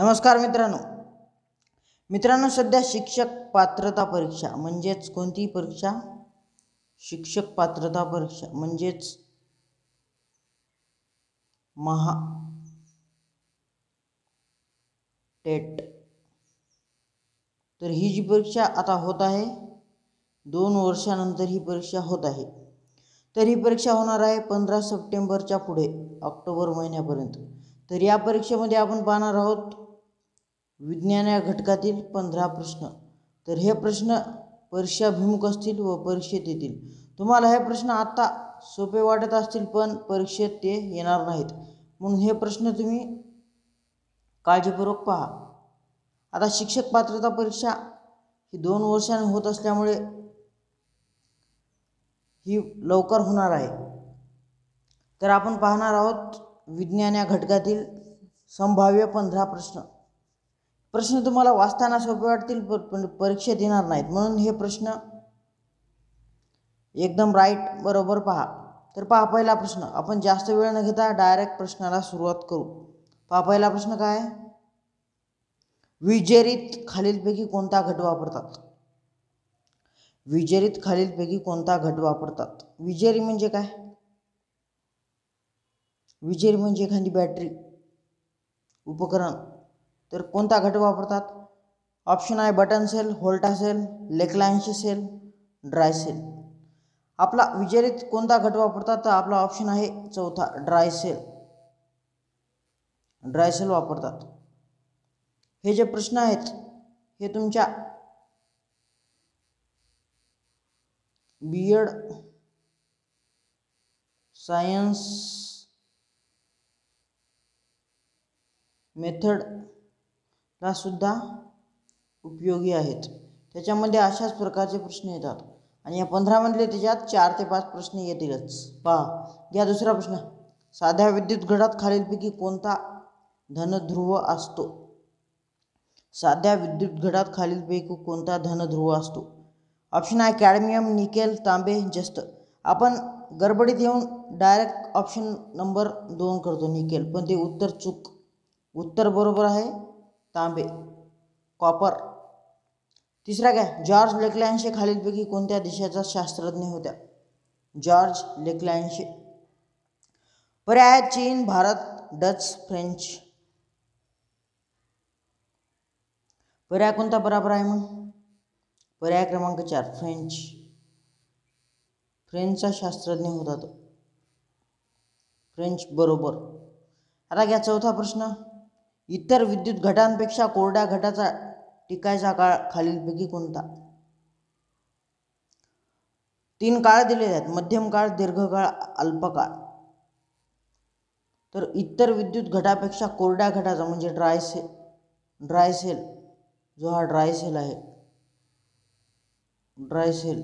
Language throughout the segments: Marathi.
नमस्कार मित्रांनो. मित्रांनो सध्या शिक्षक पात्रता परीक्षा म्हणजेच कोणती परीक्षा? शिक्षक पात्रता परीक्षा म्हणजेच महा टेट. तर ही जी परीक्षा आता होत आहे दोन वर्षानंतर ही परीक्षा होत आहे. तर ही परीक्षा होणार आहे पंधरा सप्टेंबरच्या पुढे ऑक्टोबर महिन्यापर्यंत. तर या परीक्षेमध्ये आपण पाहणार आहोत विज्ञान या घटकातील पंधरा प्रश्न. तर हे प्रश्न परीक्षाभिमुख असतील व परीक्षेत येतील. तुम्हाला हे प्रश्न आत्ता सोपे वाटत असतील पण परीक्षेत ते येणार नाहीत. म्हणून हे प्रश्न तुम्ही काळजीपूर्वक पहा. आता शिक्षक पात्रता परीक्षा ही दोन वर्षांनी होत असल्यामुळे ही लवकर होणार आहे. तर आपण पाहणार आहोत विज्ञान या घटकातील संभाव्य पंधरा प्रश्न. प्रश्न तुम्हाला वाचताना सोपे वाटतील पण परीक्षेत येणार नाहीत. म्हणून हे प्रश्न एकदम राईट बरोबर पहा. तर पहा पहिला प्रश्न. आपण जास्त वेळ न घेता डायरेक्ट प्रश्नाला सुरुवात करू. पहा पहिला प्रश्न काय? विजेरीत खालीलपैकी कोणता घट वापरतात? विजेरीत खालीलपैकी कोणता घट वापरतात? विजेरी म्हणजे काय? विजेरी म्हणजे एखादी बॅटरी उपकरण. तर कोणता घट वापरतात? ऑप्शन आहे button cell Volta cell Leclanche cell dry cell आपला विजेरीत कोणता घट वापरतात? तर आपला ऑप्शन आहे चौथा ड्राय सेल ड्राय सेल वापरतात. हे जे प्रश्न आहेत हे तुमच्या बी एड सायन्स मेथडला सुद्धा उपयोगी आहेत. त्याच्यामध्ये अशाच प्रकारचे प्रश्न येतात. आणि या पंधरामधले त्याच्यात चार ते पाच प्रश्न येतीलच. पहा घ्या दुसरा प्रश्न. साध्या विद्युत घडात खालीलपैकी कोणता धनध्रुव असतो? साध्या विद्युत घडात खालीलपैकी कोणता धनध्रुव असतो? ऑप्शन आहे कॅडमियम निकेल तांबे जस्त. आपण गडबडीत येऊन डायरेक्ट ऑप्शन नंबर दोन करतो निकेल. पण ते उत्तर चूक. उत्तर बरोबर आहे. तांबे कॉपर. तिसरा काय? जॉर्ज लेकलॅनशे खालीलपैकी कोणत्या देशाचा शास्त्रज्ञ होत्या? जॉर्ज लेकलॅनशे पर्याय चीन भारत डच फ्रेंच. पर्याय कोणता बराबर आहे मग? पर्याय क्रमांक चार फ्रेंच. फ्रेंचचा शास्त्रज्ञ होता तो. फ्रेंच बरोबर. आता घ्या चौथा प्रश्न. इतर विद्युत घटांपेक्षा कोरड्या घटाचा टिकायचा काळ खालीलपैकी कोणता? तीन काळ दिलेले आहेत मध्यम काळ दीर्घकाळ अल्पकाळ. तर इतर विद्युत घटापेक्षा कोरड्या घटाचा म्हणजे ड्राय सेल ड्राय सेल जो हा ड्राय सेल आहे. ड्राय सेल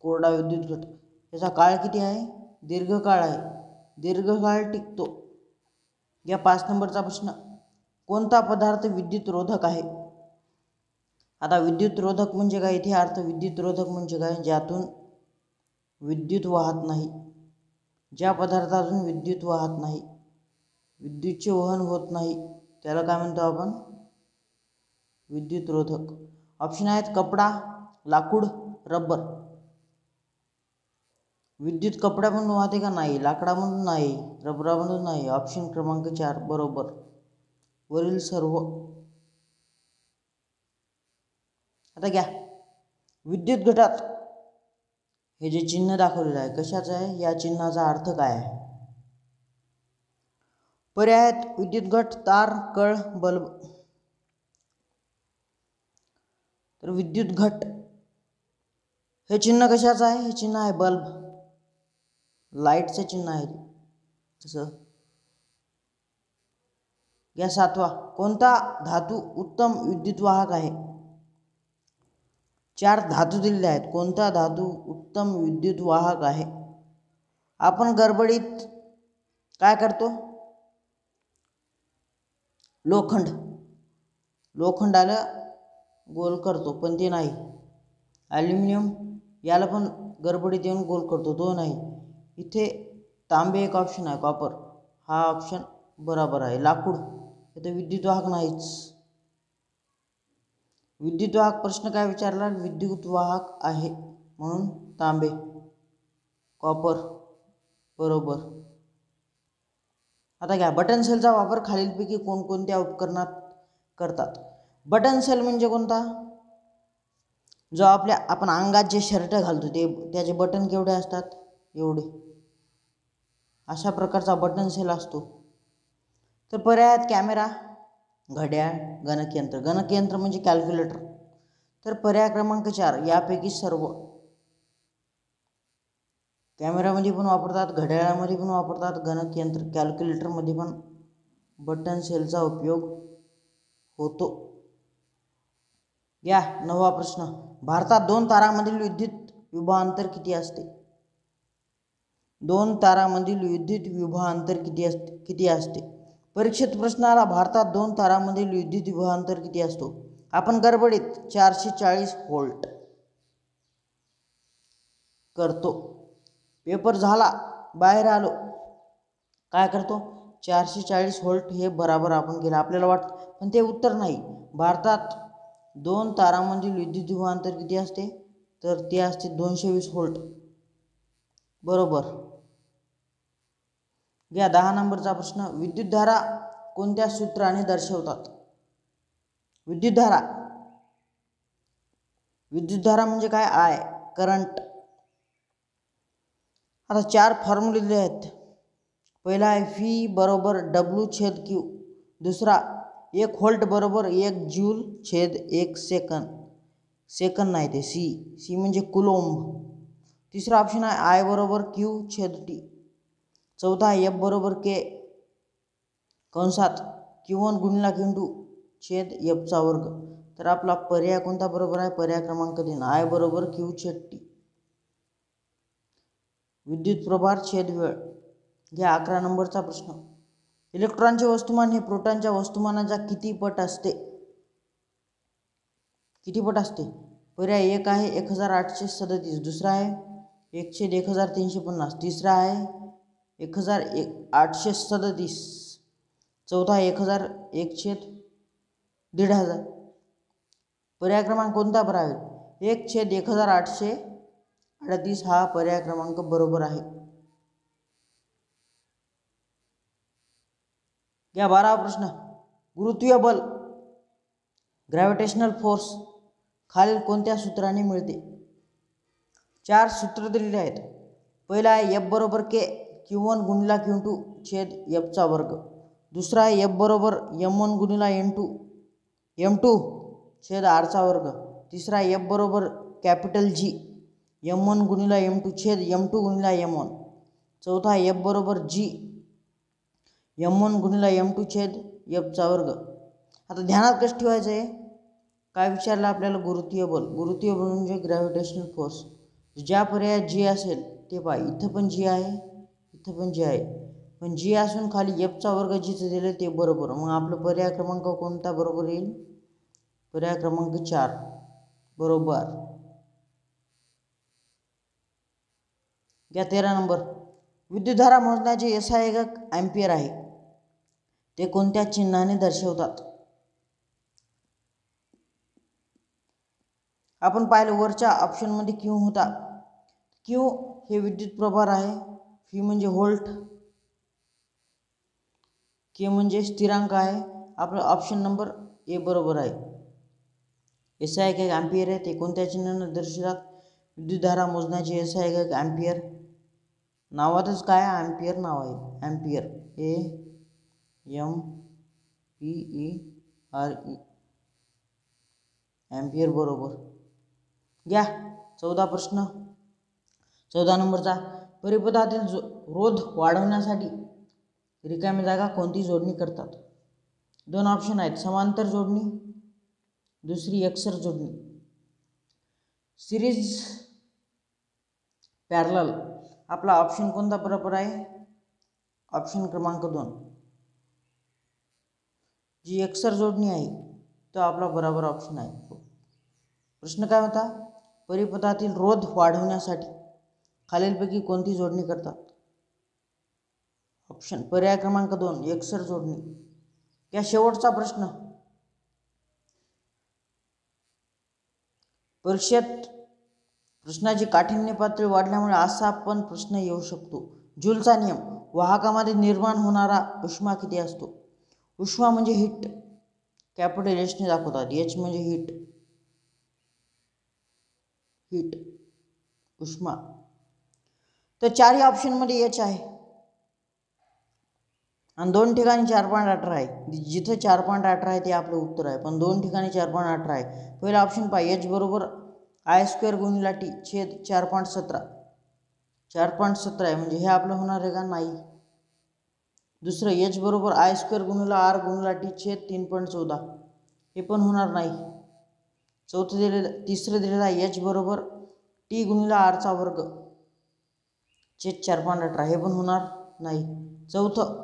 कोरडा विद्युत घट. याचा काळ किती आहे? दीर्घकाळ आहे. दीर्घकाळ टिकतो. या पाच नंबरचा प्रश्न. कोणता पदार्थ विद्युत रोधक आहे? आता विद्युत रोधक म्हणजे काय? इथे अर्थ विद्युत रोधक म्हणजे काय? ज्यातून विद्युत वाहत नाही. ज्या पदार्थातून विद्युत वाहत नाही विद्युतचे वहन होत नाही त्याला काय म्हणतो आपण? विद्युत रोधक ऑप्शन आहेत कपडा लाकूड रबर. विद्युत कपड्यामधून वाहते का नाही? लाकडामधून नाही रबरामधून नाही. ऑप्शन क्रमांक चार बरोबर. वरील सर्व. आता घ्या. विद्युत घटात हे जे चिन्ह दाखवलेलं आहे कशाचं आहे? या चिन्हाचा अर्थ काय आहे? पर्याय आहेत विद्युत घट तार कळ बल्ब. तर विद्युत घट. हे चिन्ह कशाचं आहे? हे चिन्ह आहे बल्ब. लाईटचं चिन्ह आहे. तसं. या सातवा कोणता धातू उत्तम विद्युत वाहक आहे? चार धातू दिलेले आहेत. कोणता धातू उत्तम विद्युत वाहक आहे? आपण गडबडीत काय करतो? लोखंड. लोखंडाला गोल करतो पण ते नाही. ॲल्युमिनियम याला पण गडबडीत येऊन गोल करतो तो नाही. इथे तांबे एक ऑप्शन आहे कॉपर हा ऑप्शन बरोबर आहे. लाकूड. इथं विद्युतवाहक नाहीच. विद्युतवाहक प्रश्न काय विचारला? विद्युतवाहक आहे म्हणून तांबे. कॉपर. बरोबर. आता घ्या. बटन सेलचा वापर खालीलपैकी कोणकोणत्या उपकरणात करतात? बटन सेल म्हणजे कोणता? जो आपल्या आपण अंगात जे शर्ट घालतो ते त्याचे बटन केवढे असतात? एवढे. अशा प्रकारचा बटन सेल असतो. तर पर्यायात कॅमेरा घड्याळ गणकयंत्र गणकयंत्र म्हणजे कॅल्क्युलेटर तर पर्याय क्रमांक चार यापैकी सर्व. कॅमेरामध्ये पण वापरतात घड्याळामध्ये पण वापरतात गणकयंत्र कॅल्क्युलेटरमध्ये पण बटन सेलचा उपयोग होतो. या नववा प्रश्न. भारतात दोन तारामधील विद्युत विभांतर किती असते? दोन तारामधील विद्युत विभांतर किती असते किती असते? परीक्षेत प्रश्न आला भारतात दोन तारामधील विद्युत विभांतर किती असतो? आपण गडबडीत चारशे चाळीस व्होल्ट करतो. पेपर झाला बाहेर आलो. काय करतो? चारशे चाळीस व्होल्ट हे बराबर आपण केलं. आपल्याला वाटतं पण ते उत्तर नाही. भारतात दोन तारामधील विद्युत विभांतर किती असते? तर ते असते दोनशे वीस व्होल्ट. बरोबर. घ्या दहा नंबरचा प्रश्न विद्युतधारा कोणत्या सूत्राने दर्शवतात? विद्युतधारा. विद्युतधारा म्हणजे काय? आय करंट आता चार फॉर्म्युले दिले आहेत. पहिला आहे फी बरोबर डब्ल्यू छेद क्यू दुसरा एक होल्ट बरोबर एक जूल छेद एक सेकंद. सेकंद नाही ते सी सी म्हणजे कुलोंब. तिसरा ऑप्शन आहे आय बरोबर क्यू छेद टी चौथा आहे एफ बरोबर के कंसात किवन वन गुणला छेद एफचा वर्ग. तर आपला पर्याय कोणता बरोबर आहे? पर्याय क्रमांक तीन. आय बरोबर क्यू छेद टी विद्युत प्रभार छेद वेळ. घ्या अकरा नंबरचा प्रश्न. इलेक्ट्रॉनचे वस्तुमान हे प्रोटॉनच्या वस्तुमानाच्या किती पट असते? किती पट असते? पर्याय एक आहे एक हजार आठशे सदतीस. दुसरा आहे एकशे एक हजार तीनशे पन्नास. तिसरा आहे एक हजार एक आठशे सदतीस चौथा एक हजार एकशे दीड हजार पर्याय क्रमांक कोणता बरावे? एक छेद एक हजार आठशे अडतीस हा पर्याय क्रमांक बरोबर आहे. या बारावा प्रश्न. गुरुत्वीय बल ग्रॅव्हिटेशनल फोर्स खालील कोणत्या सूत्राने मिळते? चार सूत्र दिलेले आहेत. पहिला आहे एफ बरोबर के क्यू वन गुणिला क्यू टू छेद एफचा वर्ग. दुसरा आहे एफ बरोबर एम वन गुणिला एम टू एम टू छेद आरचा वर्ग. तिसरा एफ बरोबर कॅपिटल जी एम वन गुणिला एम टू छेद एम टू गुणिला एम वन चौथा एफ बरोबर जी एम वन गुणिला एम टू छेद एफचा वर्ग. आता ध्यानात कसं ठेवायचं आहे. काय विचारलं आपल्याला गुरुत्वीय बल? गुरुत्वीय बल म्हणजे ग्रॅव्हिटेशनल फोर्स ज्या पर्यायात जी असेल ते पहा. इथं पण जी आहे. इथं म्हणजे पण जे आहे. पण जी असून खाली एफचा वर्ग जिथं दिलं ते बरोबर. मग आपलं पर्याय क्रमांक कोणता बरोबर येईल? पर्याय क्रमांक चार. बरोबर. या तेरा नंबर. विद्युतधारा मोजण्याचे एस आय एकक ॲम्पियर आहे. ते कोणत्या चिन्हाने दर्शवतात? आपण पाहिलं वरच्या ऑप्शनमध्ये क्यू होता. क्यू हे विद्युत प्रभार आहे. फी म्हणजे व्होल्ट के म्हणजे स्थिरांक आहे. आपलं ऑप्शन नंबर ए बरोबर आहे. एस आय एक ॲम्पियर आहे ते कोणत्या चिन्हानं दर्शवतात. विद्युतधारा मोजण्याचे एस आय एक ॲम्पियर नावातच काय? ॲम्पियर नाव आहे. Ampere A M P E R E ampere बरोबर. घ्या. चौदा प्रश्न. चौदा नंबरचा. परिपथातील जो रोध वाढवण्यासाठी रिकामी जागा कोणती जोडणी करतात. दोन ऑप्शन आहेत. समांतर जोडणी दुसरी एकसर जोडणी. सिरीज पॅरल आपला ऑप्शन कोणता बरोबर आहे? ऑप्शन क्रमांक दोन. जी एकसर जोडणी आहे तो आपला बरोबर ऑप्शन आहे. प्रश्न काय होता? परिपथातील रोध वाढवण्यासाठी खालीलपैकी कोणती जोडणी करतात? ऑप्शन पर्याय क्रमांक दोन एकसर जोडणी. या शेवटचा प्रश्न. परीक्षेत प्रश्नाची काठिण्य पातळी वाढल्यामुळे असा पण प्रश्न येऊ शकतो. जूलचा नियम. वाहकामध्ये निर्माण होणारा उष्मा किती असतो? उष्मा म्हणजे हिट कॅपिटल एचने दाखवतात. एच म्हणजे हिट हिट उष्मा. तर चारही ऑप्शनमध्ये एच आहे. आणि दोन ठिकाणी चार पॉईंट अठरा आहे. जिथं चार पॉईंट अठरा आहे ते आपलं उत्तर आहे. पण दोन ठिकाणी चार पॉईंट अठरा आहे. पहिला ऑप्शन पाय एच बरोबर आय स्क्वेअर गुणिला टी छेद चार पॉईंट सतरा. चार पॉईंट सतरा आहे. म्हणजे हे आपलं होणार आहे का? नाही. दुसरं एच बरोबर आय स्क्वेअर गुणिला आर गुणिला टी छेद तीन पॉईंट चौदा. हे पण होणार नाही. चौथं दिलेलं तिसरं दिलेलं आहे. एच बरोबर टी गुणिला आरचा वर्ग. चेत चार पॉईंट अठरा हे पण होणार नाही. चौथं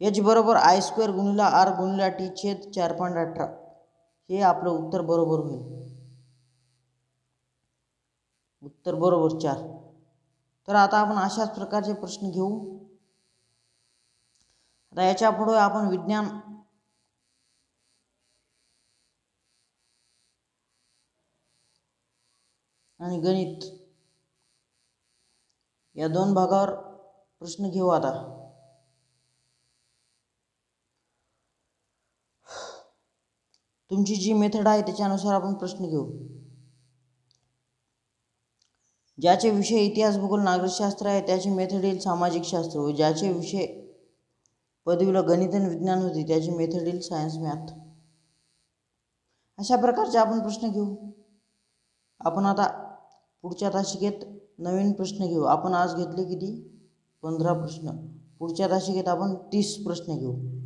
एच बरोबर आय स्क्वेअर गुणिला आर गुणिला टी छेद चार अठरा. हे आपलं उत्तर बरोबर होईल. उत्तर बरोबर चार. तर आता आपण अशाच प्रकारचे प्रश्न घेऊ. आता याच्यापुढे आपण विज्ञान आणि गणित या दोन भागावर प्रश्न घेऊ आता. तुमची जी मेथड आहे त्याच्यानुसार आपण प्रश्न घेऊ. ज्याचे विषय इतिहास भूगोल नागरिकशास्त्र आहे त्याची मेथड येईल सामाजिक शास्त्र. व ज्याचे विषय पदवीला गणित आणि विज्ञान होते त्याची मेथड येईल सायन्स मॅथ. अशा प्रकारचे आपण प्रश्न घेऊ. आपण आता पुढच्या तासिकेत नवीन प्रश्न घेऊ. आपण आज घेतले किती? पंधरा प्रश्न. पुढच्या तासिकेत आपण तीस प्रश्न घेऊ.